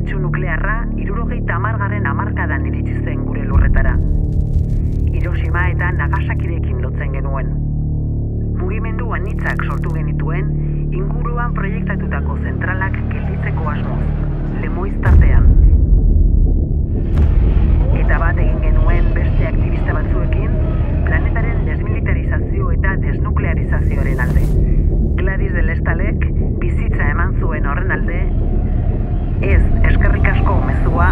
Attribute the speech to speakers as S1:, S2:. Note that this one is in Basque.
S1: mehatxu nuklearra irurogei tamargarren amarkadan iritsi zen gure lurretara. Hiroshima eta Nagasakirekin lotzen genuen. Mugimendu anitzak sortu genituen, inguruan proiektatutako zentralak gelditzeko asmoz, lemoiz tartean. Eta bat egin genuen beste aktivista batzuekin, planetaren desmilitarizazio eta desnuklearizazioaren alde. Gladys del Estalek bizitza eman zuen horren alde, ez eskerrik asko mezua.